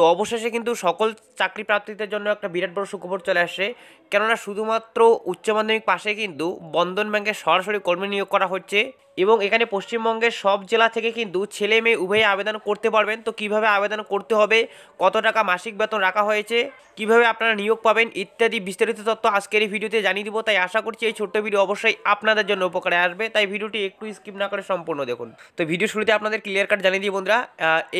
তো অবশেষে কিন্তু সকল চাকরি প্রার্থীদের জন্য একটা বিরাট বড় সুখবর চলে আসছে কেননা শুধুমাত্র উচ্চ মাধ্যমিক পাশে কিন্তু বন্ধন ব্যাংকে সরাসরি কর্মী নিয়োগ করা হচ্ছে এবং এখানে পশ্চিমবঙ্গের সব জেলা থেকে কিন্তু ছেলে মেয়ে উভয়ে আবেদন করতে পারবেন। তো কীভাবে আবেদন করতে হবে? কত টাকা মাসিক বেতন রাখা হয়েছে? কীভাবে আপনারা নিয়োগ পাবেন? ইত্যাদি বিস্তারিত তথ্য আজকের এই ভিডিওতে জানিয়ে দিব। তাই আশা করছি এই ছোট্ট ভিডিও অবশ্যই আপনাদের জন্য উপকারে আসবে। তাই ভিডিওটি একটু স্কিপ না করে সম্পূর্ণ দেখুন। তো ভিডিও শুরুতে আপনাদের ক্লিয়ার কাট জানিয়ে দিই বন্ধুরা।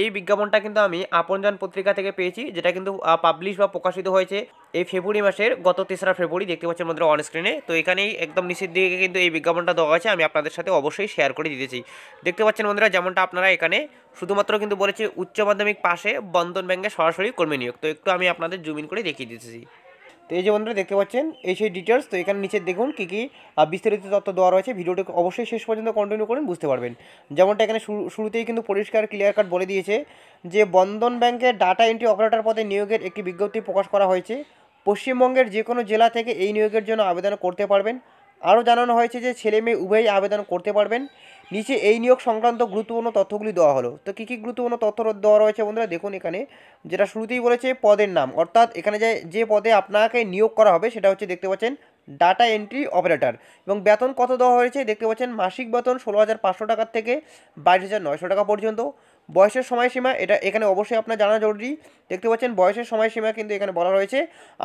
এই বিজ্ঞাপনটা কিন্তু আমি আপনজন পত্রিকা থেকে পেয়েছি, যেটা কিন্তু পাবলিশ বা প্রকাশিত হয়েছে এই ফেব্রুয়ারি মাসের, গত তেসরা ফেব্রুয়ারি দেখতে পাচ্ছেন বন্ধুরা অন স্ক্রিনে তো এখানেই একদম নিচের দিকে কিন্তু এই বিজ্ঞাপনটা দেওয়া আছে আমি আপনাদের সাথে অবশ্যই শেয়ার করে দিতেছি দেখতে পাচ্ছেন বন্ধুরা, যেমনটা আপনারা এখানে শুধুমাত্র কিন্তু বলেছে উচ্চ মাধ্যমিক পাশে বন্ধন ব্যাংকে সরাসরি কর্মী নিয়োগ। তো একটু আমি আপনাদের জুমিন করে দেখিয়ে দিতেছি। তো এই যে বন্ধুরা, দেখতে পাচ্ছেন? এই সেই ডিটেলস তো এখানে নিচে দেখুন কী কী বিস্তারিত তথ্য দেওয়া রয়েছে। ভিডিওটি অবশ্যই শেষ পর্যন্ত কন্টিনিউ করুন, বুঝতে পারবেন। যেমনটা এখানে শুরু- শুরুতেই কিন্তু পরিষ্কার ক্লিয়ার কাট বলে দিয়েছে যে বন্ধন ব্যাংকের ডাটা এন্ট্রি অপারেটর পদে নিয়োগের একটি বিজ্ঞপ্তি প্রকাশ করা হয়েছে। পশ্চিমবঙ্গের যে কোনো জেলা থেকে এই নিয়োগের জন্য আবেদন করতে পারবেন। আরও জানানো হয়েছে যে ছেলে মেয়ে উভয়ই আবেদন করতে পারবেন। নিচে এই নিয়োগ সংক্রান্ত গুরুত্বপূর্ণ তথ্যগুলি দেওয়া হলো। তো কী কী গুরুত্বপূর্ণ তথ্য দেওয়া রয়েছে বন্ধুরা? দেখুন এখানে, যেটা শুরুতেই বলেছে, পদের নাম। অর্থাৎ এখানে যে যে পদে আপনাকে নিয়োগ করা হবে, সেটা হচ্ছে দেখতে পাচ্ছেন, ডাটা এন্ট্রি অপারেটর। এবং বেতন কত দেওয়া হয়েছে? দেখতে পাচ্ছেন, মাসিক বেতন ষোলো হাজার পাঁচশো টাকার থেকে বাইশ হাজার নয়শো টাকা পর্যন্ত। বয়সের সময়সীমা, এটা এখানে অবশ্যই আপনার জানা জরুরি। দেখতে পাচ্ছেন, বয়সের সময়সীমা কিন্তু এখানে বলা রয়েছে।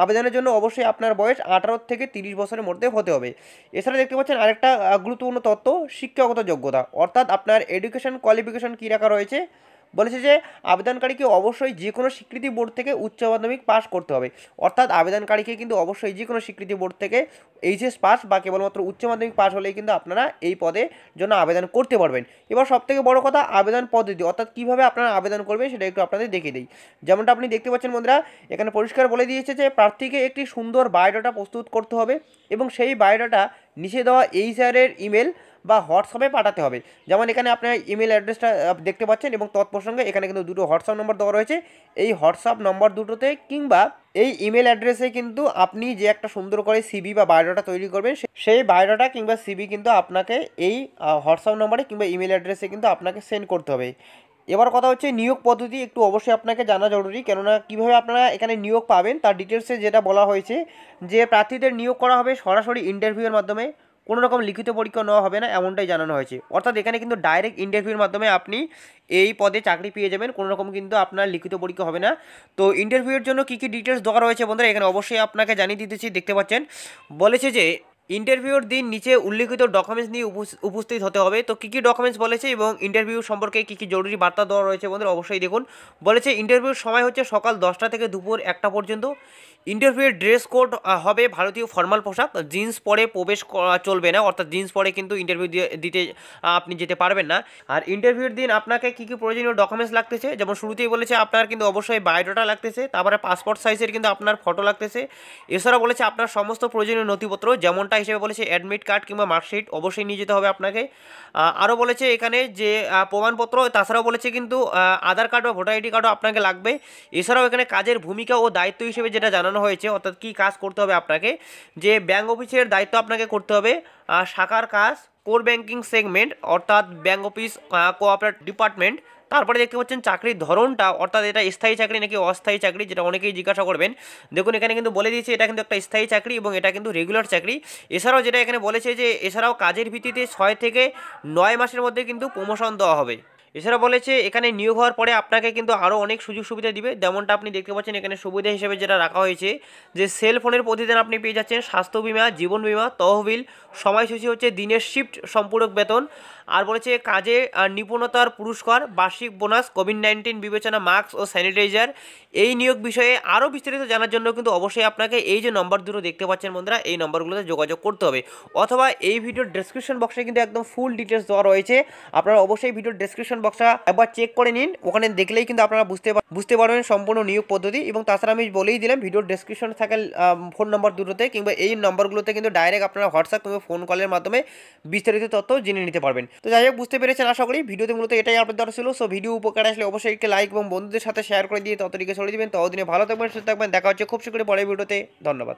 আবেদনের জন্য অবশ্যই আপনার বয়স আঠারো থেকে তিরিশ বছরের মধ্যে হতে হবে। এছাড়া দেখতে পাচ্ছেন, আরেকটা গুরুত্বপূর্ণ তথ্য, শিক্ষাগত যোগ্যতা। অর্থাৎ আপনার এডুকেশন কোয়ালিফিকেশন কী রাখা রয়েছে? বলেছে যে আবেদনকারীকে অবশ্যই যে কোনো স্বীকৃতি বোর্ড থেকে উচ্চ মাধ্যমিক পাস করতে হবে। অর্থাৎ আবেদনকারীকে কিন্তু অবশ্যই যে কোনো স্বীকৃতি বোর্ড থেকে এইচএস পাস বা কেবলমাত্র উচ্চ মাধ্যমিক পাস হলেই কিন্তু আপনারা এই পদে জন্য আবেদন করতে পারবেন। এবার সবথেকে বড় কথা, আবেদন পদ্ধতি, অর্থাৎ কীভাবে আপনারা আবেদন করবেন সেটা একটু আপনাদের দেখে দিই। যেমনটা আপনি দেখতে পাচ্ছেন বন্ধুরা, এখানে পরিষ্কার বলে দিয়েছে যে প্রার্থীকে একটি সুন্দর বায়োডাটা প্রস্তুত করতে হবে এবং সেই বায়োডাটা নিচে দেওয়া এইচআরের ইমেল বা হোয়াটসঅ্যাপে পাঠাতে হবে। যেমন এখানে আপনার ইমেল অ্যাড্রেসটা দেখতে পাচ্ছেন এবং তৎপ্রসঙ্গে এখানে কিন্তু দুটো হোয়াটসঅ্যাপ নম্বর দেওয়া রয়েছে। এই হোয়াটসঅ্যাপ নম্বর দুটোতে কিংবা এই ইমেল অ্যাড্রেসে কিন্তু আপনি যে একটা সুন্দর করে সিবি বা বায়োডাটা তৈরি করবেন সেই বায়োডাটা কিংবা সিবি কিন্তু আপনাকে এই হোয়াটসঅ্যাপ নম্বরে কিংবা ইমেল অ্যাড্রেসে কিন্তু আপনাকে সেন্ড করতে হবে। এবার কথা হচ্ছে নিয়োগ পদ্ধতি, একটু অবশ্যই আপনাকে জানা জরুরি। কেননা কীভাবে আপনারা এখানে নিয়োগ পাবেন, তার ডিটেলসে যেটা বলা হয়েছে, যে প্রার্থীদের নিয়োগ করা হবে সরাসরি ইন্টারভিউয়ের মাধ্যমে। কোনো রকম লিখিত পরীক্ষা নেওয়া হবে না, এমনটাই জানানো হয়েছে। অর্থাৎ এখানে কিন্তু ডাইরেক্ট ইন্টারভিউর মাধ্যমে আপনি এই পদে চাকরি পেয়ে যাবেন, কোনো রকম কিন্তু আপনার লিখিত পরীক্ষা হবে না। তো ইন্টারভিউয়ের জন্য কী কী ডিটেলস দেওয়া রয়েছে বন্ধুরা, এখানে অবশ্যই আপনাকে জানিয়ে দিতেছি, দেখতে পাচ্ছেন। বলেছে যে ইন্টারভিউর দিন নিচে উল্লিখিত ডকুমেন্টস নিয়ে উপস- উপস্থিত হতে হবে। তো কী কী ডকুমেন্টস বলেছে এবং ইন্টারভিউ সম্পর্কে কী কী জরুরি বার্তা দেওয়া রয়েছে বন্ধুরা, অবশ্যই দেখুন। বলেছে ইন্টারভিউর সময় হচ্ছে সকাল দশটা থেকে দুপুর একটা পর্যন্ত। ইন্টারভিউয়ের ড্রেস কোড হবে ভারতীয় ফর্মাল পোশাক। জিন্স পরে প্রবেশ চলবে না, অর্থাৎ জিন্স পরে কিন্তু ইন্টারভিউ দিতে আপনি যেতে পারবেন না। আর ইন্টারভিউর দিন আপনাকে কী কী প্রয়োজনীয় ডকুমেন্টস লাগতেছে? যেমন শুরুতেই বলেছে আপনার কিন্তু অবশ্যই বায়োডাটা লাগতেছে, তারপরে পাসপোর্ট সাইজের কিন্তু আপনার ফটো লাগতেছে। এছাড়া বলেছে আপনার সমস্ত প্রয়োজনীয় নথিপত্র, যেমনটা হিসেবে বলেছে অ্যাডমিট কার্ড কিংবা মার্কশিট অবশ্যই নিয়ে যেতে হবে আপনাকে। আরও বলেছে এখানে যে প্রমাণপত্র, তাছাড়াও বলেছে কিন্তু আধার কার্ড বা ভোটার আইডি কার্ডও আপনাকে লাগবে। এছাড়াও এখানে কাজের ভূমিকা ও দায়িত্ব হিসেবে যেটা জানানো হয়েছে, অর্থাৎ কী কাজ করতে হবে আপনাকে? যে ব্যাঙ্ক অফিসের দায়িত্ব আপনাকে করতে হবে শাখার কাজ কোর ব্যাংকিং সেগমেন্ট অর্থাৎ ব্যাঙ্ক অফিস কোঅপারেট ডিপার্টমেন্ট তারপরে দেখতে পাচ্ছেন চাকরির ধরনটা, অর্থাৎ এটা স্থায়ী চাকরি নাকি অস্থায়ী চাকরি, যেটা অনেকেই জিজ্ঞাসা করবেন। দেখুন, এখানে কিন্তু বলে দিয়েছে এটা কিন্তু একটা স্থায়ী চাকরি এবং এটা কিন্তু রেগুলার চাকরি। এছাড়াও যেটা এখানে বলেছে যে, এছাড়াও কাজের ভিত্তিতে ছয় থেকে নয় মাসের মধ্যে কিন্তু প্রমোশন দেওয়া হবে। এছাড়া বলেছে, এখানে নিয়োগ হওয়ার পরে আপনাকে কিন্তু আরও অনেক সুযোগ সুবিধা দিবে। যেমনটা আপনি দেখতে পাচ্ছেন, এখানে সুবিধা হিসেবে যেটা রাখা হয়েছে, যে সেল ফোনের প্রতিদিন আপনি পেয়ে যাচ্ছেন, স্বাস্থ্য বিমা, জীবন বিমা, তহবিল, সময়সূচি হচ্ছে দিনের শিফট সম্পূরক বেতন। আর বলেছে, কাজে নিপুণতার পুরস্কার, বার্ষিক বোনাস কোভিড নাইন্টিন বিবেচনা, মাস্ক ও স্যানিটাইজার, এই নিয়োগ বিষয়ে আরও বিস্তারিত জানার জন্য কিন্তু অবশ্যই আপনাকে এই যে নম্বর দুটো দেখতে পাচ্ছেন বন্ধুরা, এই নম্বরগুলোতে যোগাযোগ করতে হবে। অথবা এই ভিডিওর ডেসক্রিপশন বক্সে কিন্তু একদম ফুল ডিটেলস দেওয়া রয়েছে। আপনারা অবশ্যই ভিডিওর ডেসক্রিপশন বক্সটা একবার চেক করে নিন। ওখানে দেখলেই কিন্তু আপনারা বুঝতে বুঝতে পারবেন সম্পূর্ণ নিয়োগ পদ্ধতি এবং তাছাড়া আমি বলেই দিলাম ভিডিওর ডেসক্রিপশন থাকা ফোন নম্বর দুটোতে কিংবা এই নম্বরগুলোতে কিন্তু ডাইরেক্ট আপনারা হোয়াটসঅ্যাপ কিংবা ফোন কলের মাধ্যমে বিস্তারিত তথ্য জেনে নিতে পারবেন। তো যাই হোক, বুঝতে পেরেছেন আশা করি। ভিডিওতে মূলত এটাই আপনার দ্বারা ছিল। সো ভিডিও উপকার আসলে অবশ্যই একটি লাইক এবং বন্ধুদের সাথে শেয়ার করে দিয়ে ততদিকে চলে দিবেন ততদিনে ভালো থাকবেন, সুস্থ থাকবেন। দেখা হচ্ছে খুব শীঘ্রই পরের ভিডিওতে। ধন্যবাদ।